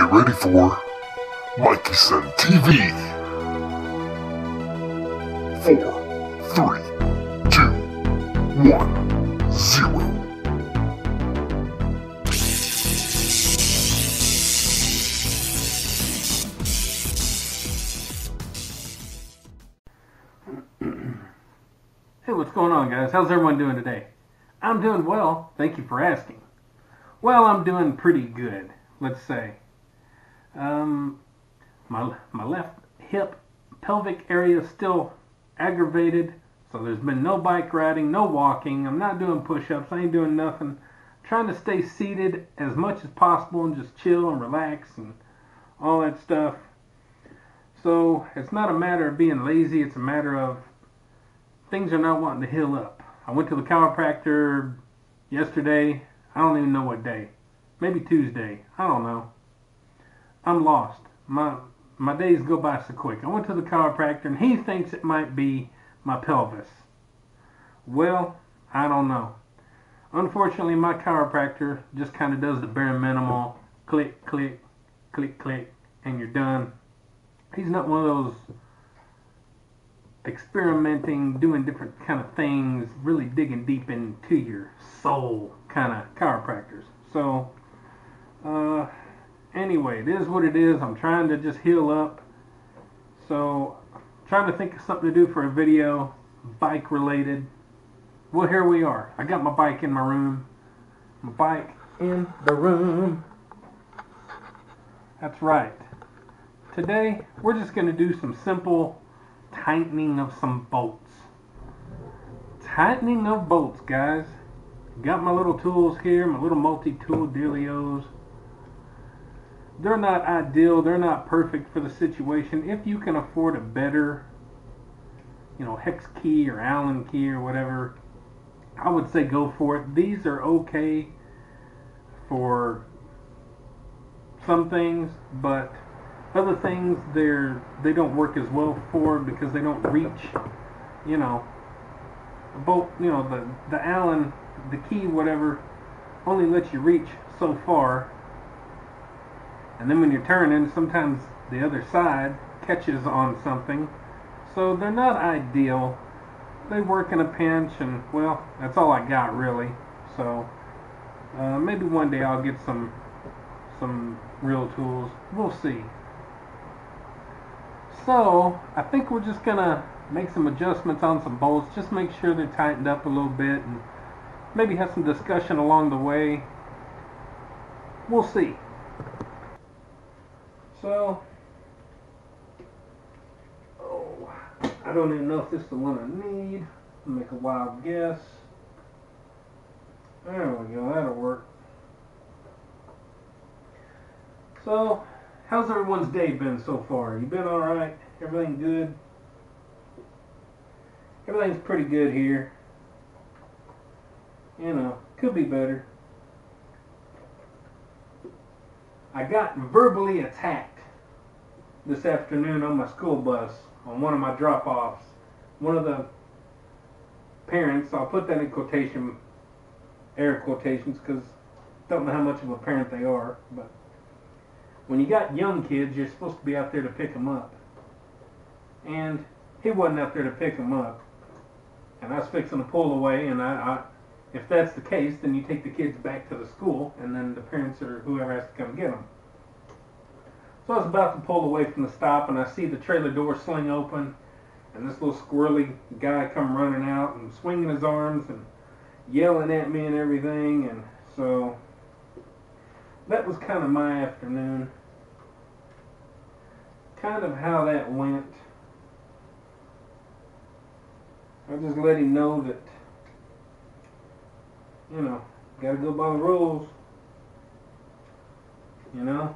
Get ready for Mikieson TV. Four, three, two, one, zero. Hey, what's going on, guys? How's everyone doing today? I'm doing well. Thank you for asking. Well, I'm doing pretty good, let's say. Um, my, my left hip pelvic area is still aggravated, so there's been no bike riding, no walking. I'm not doing push ups, I ain't doing nothing. trying to stay seated as much as possible and just chill and relax and all that stuff. So it's not a matter of being lazy, it's a matter of things are not wanting to heal up. I went to the chiropractor yesterday. I don't even know what day. Maybe Tuesday. I don't know. I'm lost. My my days go by so quick. I went to the chiropractor and he thinks it might be my pelvis. Well, I don't know. Unfortunately, my chiropractor just kind of does the bare minimal click, click, click, click, and you're done. He's not one of those experimenting, doing different kind of things, really digging deep into your soul kind of chiropractors. So, uh, anyway, it is what it is. I'm trying to just heal up. So, trying to think of something to do for a video, bike related. Well, here we are. I got my bike in my room. My bike in the room. That's right. Today, we're just going to do some simple tightening of some bolts. Tightening of bolts, guys. Got my little tools here, my little multi-tool dealios. They're not ideal, they're not perfect for the situation. If you can afford a better, you know, hex key or Allen key or whatever, I would say go for it. These are okay for some things, but other things they're they don't work as well for because they don't reach you know both you know the the allen the key whatever only lets you reach so far and then when you're turning sometimes the other side catches on something. So they're not ideal. They work in a pinch and well that's all i got really. So uh, maybe one day i'll get some some real tools. We'll see. So, I think we're just gonna make some adjustments on some bolts, just make sure they're tightened up a little bit and maybe have some discussion along the way. We'll see. So, oh, I don't even know if this is the one I need. I'll make a wild guess. There we go, that'll work. So, How's everyone's day been so far? You been alright? Everything good? Everything's pretty good here. You know, could be better. I got verbally attacked this afternoon on my school bus on one of my drop-offs. One of the parents, I'll put that in quotation, air quotations, because don't know how much of a parent they are, but when you got young kids, you're supposed to be out there to pick them up. And he wasn't out there to pick them up. And I was fixing to pull away, and I, I, if that's the case, then you take the kids back to the school, and then the parents or whoever has to come get them. So I was about to pull away from the stop, and I see the trailer door sling open, and this little squirrely guy come running out and swinging his arms and yelling at me and everything, and so that was kind of my afternoon kind of how that went. I just let him know that, you know, got to go by the rules. You know?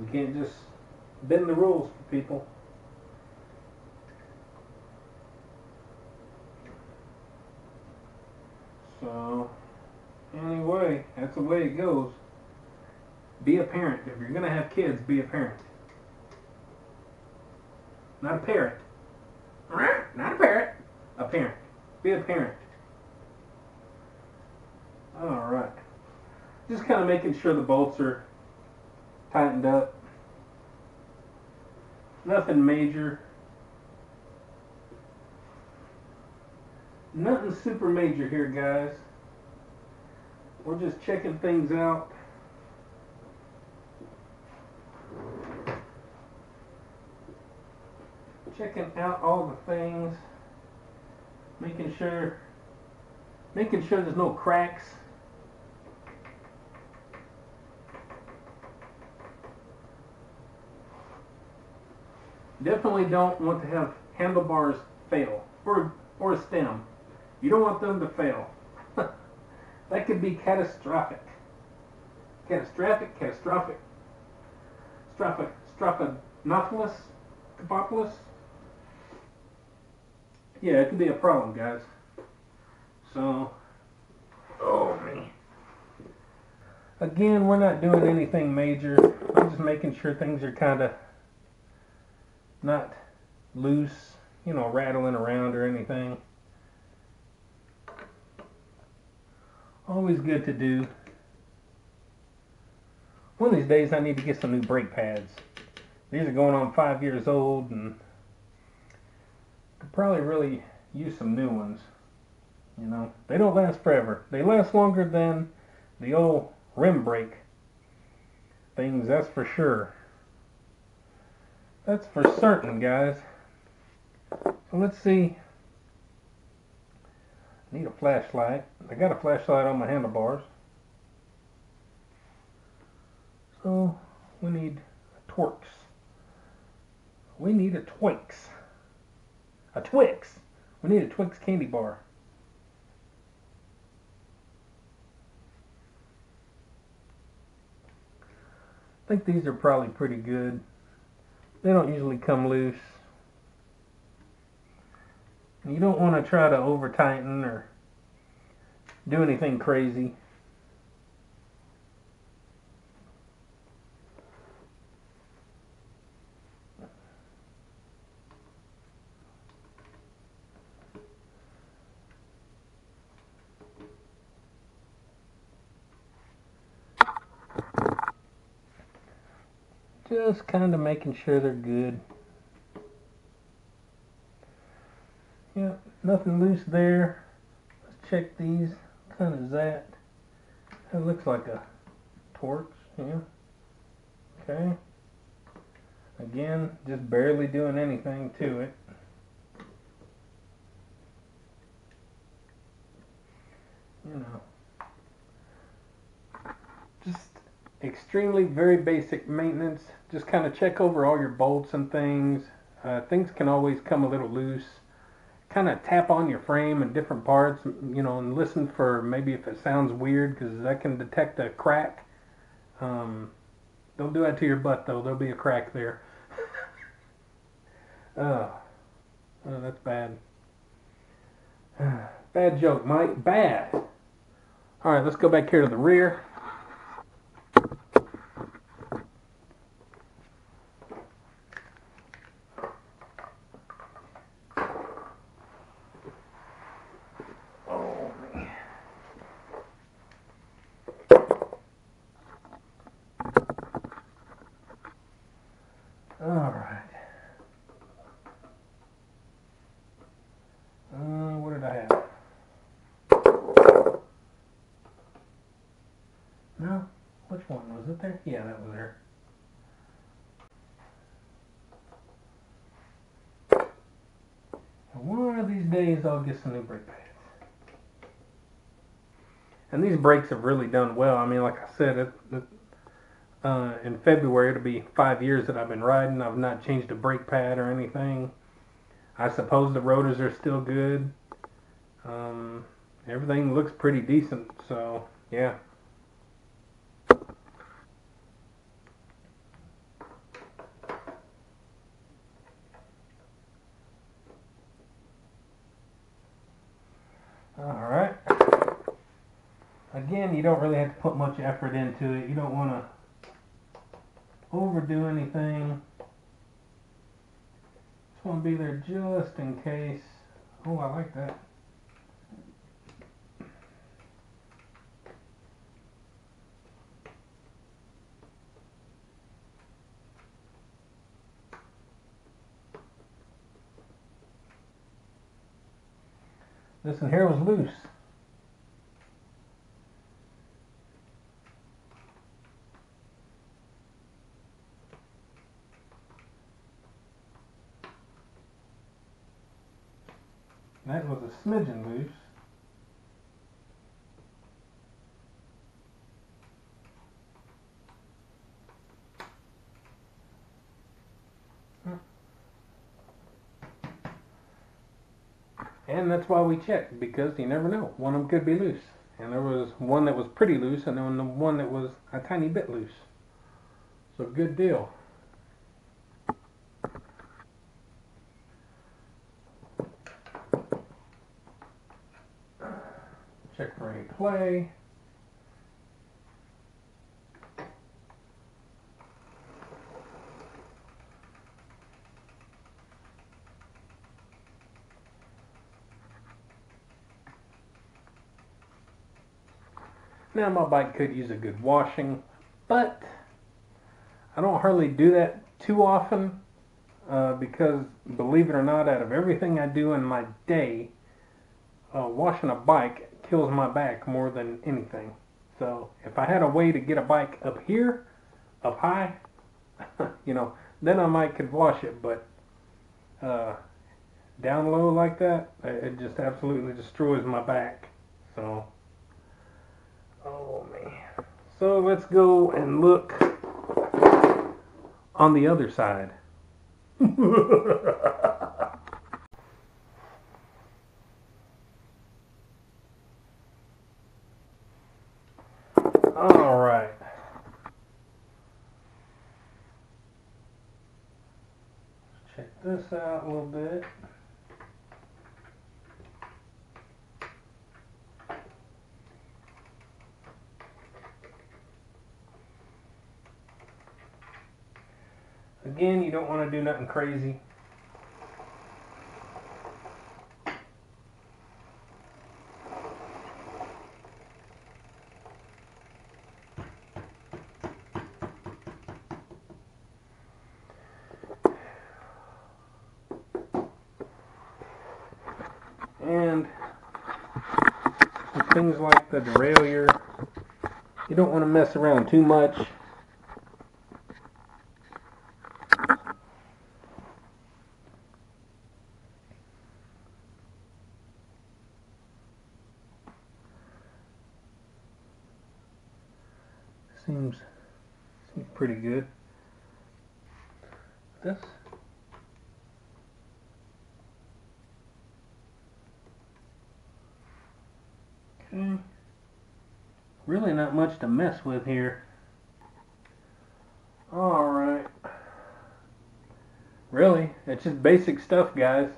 We can't just bend the rules for people. So, anyway, that's the way it goes. Be a parent. If you're going to have kids, be a parent. Not a parrot. Not a parrot. A parent. Be a parent. Alright. Just kind of making sure the bolts are tightened up. Nothing major. Nothing super major here, guys. We're just checking things out. Checking out all the things. Making sure making sure there's no cracks. Definitely don't want to have handlebars fail or or a stem. You don't want them to fail. that could be catastrophic. Catastrophic, catastrophic. Strophic, strophanopoulos, Capopoulos. Yeah, it could be a problem, guys. So, oh man. Again, we're not doing anything major. I'm just making sure things are kind of not loose, you know, rattling around or anything. Always good to do. One of these days I need to get some new brake pads. These are going on five years old and could probably really use some new ones. You know, they don't last forever. They last longer than the old rim brake things, that's for sure. That's for certain, guys. So let's see. I Need a flashlight. I got a flashlight on my handlebars. So we need a Torx. We need a Twix. A Twix. We need a Twix candy bar. I think these are probably pretty good. They don't usually come loose. You don't want to try to over tighten or do anything crazy. Just kind of making sure they're good. Yeah, nothing loose there. Let's check these. What kind of that? That looks like a Torx, yeah. Okay. Again, just barely doing anything to it. You know. Just extremely very basic maintenance. Just kind of check over all your bolts and things. Uh, things can always come a little loose. Kind of tap on your frame and different parts, you know, and listen for maybe if it sounds weird because that can detect a crack. Um, don't do that to your butt though. There'll be a crack there. oh, oh, that's bad. bad joke, Mike. Bad. All right, let's go back here to the rear. There? Yeah, that was there. one of these days I'll get some new brake pads. And these brakes have really done well. I mean, like I said, it, it, uh, in February it'll be five years that I've been riding. I've not changed a brake pad or anything. I suppose the rotors are still good. Um, everything looks pretty decent. So, yeah. again, you don't really have to put much effort into it. You don't want to overdo anything. Just want to be there just in case. Oh, I like that. This one here was loose. That was a smidgen loose. And that's why we checked because you never know. One of them could be loose. And there was one that was pretty loose and then the one that was a tiny bit loose. So good deal. Check any play. Now my bike could use a good washing, but I don't hardly do that too often uh, because believe it or not, out of everything I do in my day, uh, washing a bike kills my back more than anything. So if I had a way to get a bike up here, up high, you know, then I might could wash it. But uh, down low like that, it just absolutely destroys my back. So. Oh man. So let's go and look on the other side. All right. Check this out a little bit. Again, you don't want to do nothing crazy. And with things like the derailleur, you don't want to mess around too much. Seems seems pretty good. This okay. Really not much to mess with here. All right. Really, it's just basic stuff, guys.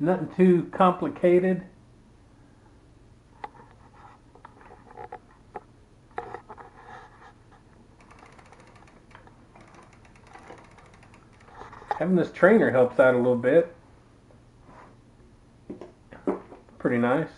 Nothing too complicated. having this trainer helps out a little bit. Pretty nice.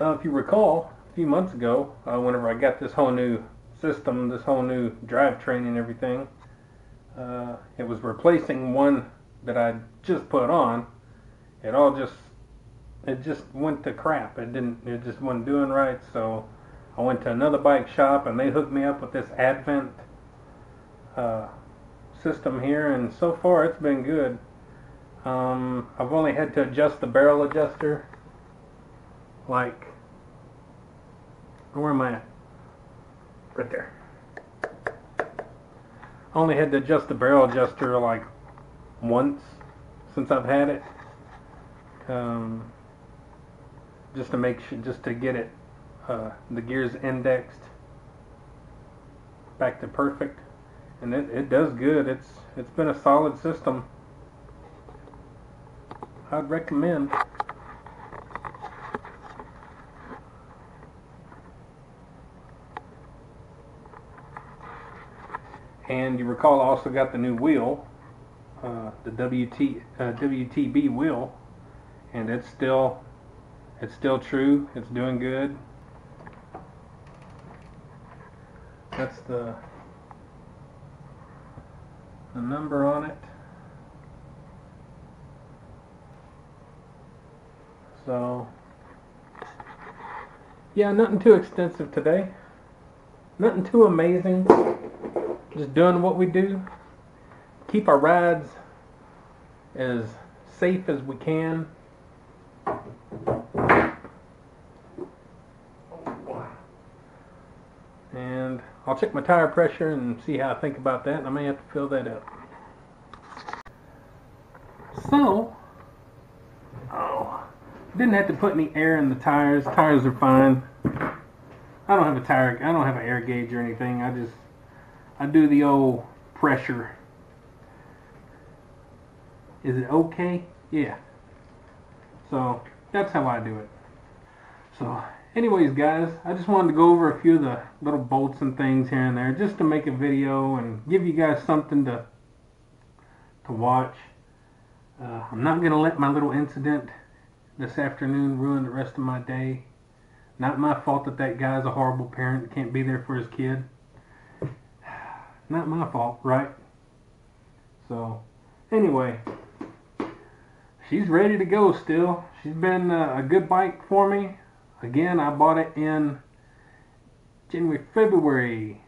Uh, if you recall, a few months ago, uh, whenever I got this whole new system, this whole new drivetrain and everything. Uh, it was replacing one that I just put on. It all just it just went to crap. It didn't it just wasn't doing right. So I went to another bike shop and they hooked me up with this Advent uh, system here, and so far it's been good. Um, I've only had to adjust the barrel adjuster. Like, where am I at? right there. I only had to adjust the barrel adjuster like once since I've had it. Um, just to make sure, just to get it, uh, the gears indexed back to perfect. And it, it does good. It's It's been a solid system. I'd recommend. And you recall I also got the new wheel. uh, the WT uh, WTB wheel, and it's still it's still true. It's doing good. That's the the number on it. So yeah, nothing too extensive today. Nothing too amazing. Just doing what we do. Keep our rides as safe as we can. And I'll check my tire pressure and see how I think about that. And I may have to fill that up. So, oh, didn't have to put any air in the tires. Tires are fine. I don't have a tire. I don't have an air gauge or anything. I just I do the old pressure. Is it okay? Yeah. So that's how I do it. So anyways guys, I just wanted to go over a few of the little bolts and things here and there just to make a video and give you guys something to to watch. Uh, I'm not going to let my little incident this afternoon ruin the rest of my day. Not my fault that that guy's a horrible parent can't be there for his kid. Not my fault, right? So, anyway, she's ready to go still. She's been uh, a good bike for me. Again, I bought it in January, February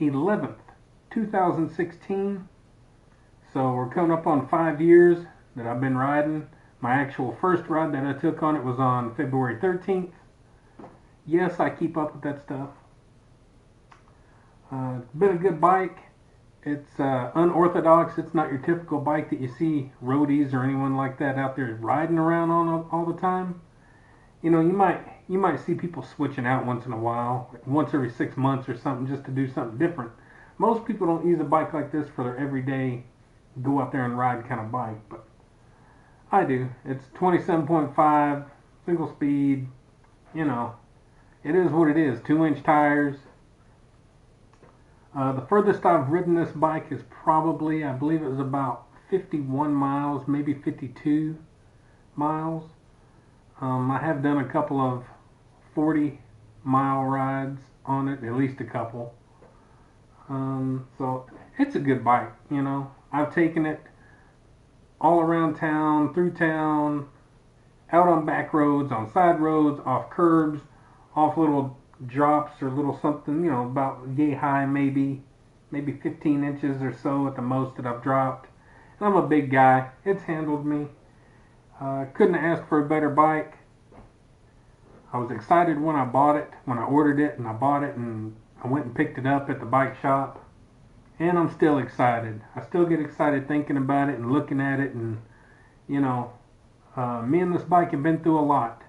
11th, 2016. So we're coming up on five years that I've been riding. My actual first ride that I took on it was on February 13th. Yes, I keep up with that stuff. Uh, been a good bike. It's uh, unorthodox. It's not your typical bike that you see roadies or anyone like that out there riding around on all, all the time. You know, you might you might see people switching out once in a while, once every six months or something, just to do something different. Most people don't use a bike like this for their everyday go out there and ride kind of bike, but I do. It's 27.5 single speed. You know, it is what it is. Two inch tires. Uh, the furthest I've ridden this bike is probably, I believe it was about 51 miles, maybe 52 miles. Um, I have done a couple of 40 mile rides on it, at least a couple. Um, so it's a good bike, you know. I've taken it all around town, through town, out on back roads, on side roads, off curbs, off little drops or little something, you know, about yay high maybe, maybe 15 inches or so at the most that I've dropped. And I'm a big guy. It's handled me. Uh, couldn't ask for a better bike. I was excited when I bought it, when I ordered it and I bought it and I went and picked it up at the bike shop. And I'm still excited. I still get excited thinking about it and looking at it and, you know, uh, me and this bike have been through a lot.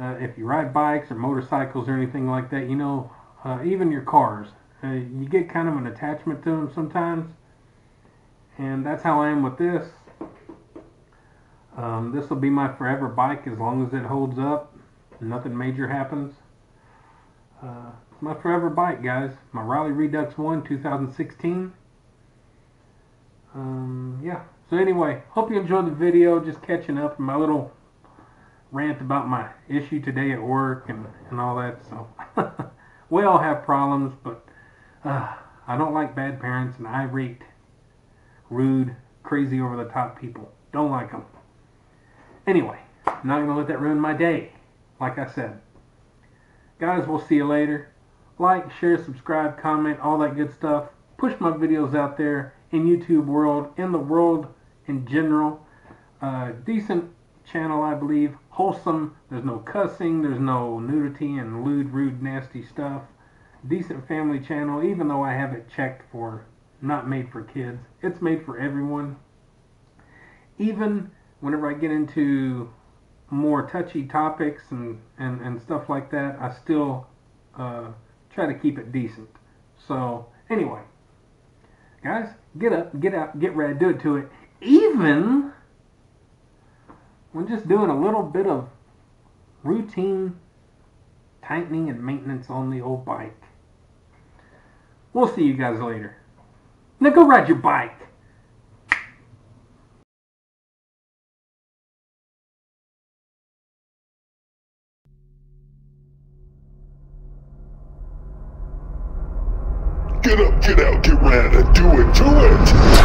Uh, if you ride bikes or motorcycles or anything like that, you know, uh, even your cars, uh, you get kind of an attachment to them sometimes. And that's how I am with this. Um, this will be my forever bike as long as it holds up. Nothing major happens. Uh, my forever bike, guys. My Raleigh Redux 1 2016. Um, yeah. So anyway, hope you enjoyed the video. Just catching up my little rant about my issue today at work and, and all that. So we all have problems, but uh, I don't like bad parents and irate, rude, crazy over the top people. Don't like them. Anyway, I'm not going to let that ruin my day. Like I said. Guys, we'll see you later. Like, share, subscribe, comment, all that good stuff. Push my videos out there in YouTube world, in the world in general. Uh, decent channel, I believe. Wholesome. There's no cussing. There's no nudity and lewd, rude, nasty stuff. Decent family channel, even though I have it checked for not made for kids. It's made for everyone. Even whenever I get into more touchy topics and, and, and stuff like that, I still uh, try to keep it decent. So, anyway, guys, get up, get out, get ready, do it to it. Even we're just doing a little bit of routine tightening and maintenance on the old bike. We'll see you guys later. Now go ride your bike. Get up, get out, get rad, and do it, do it!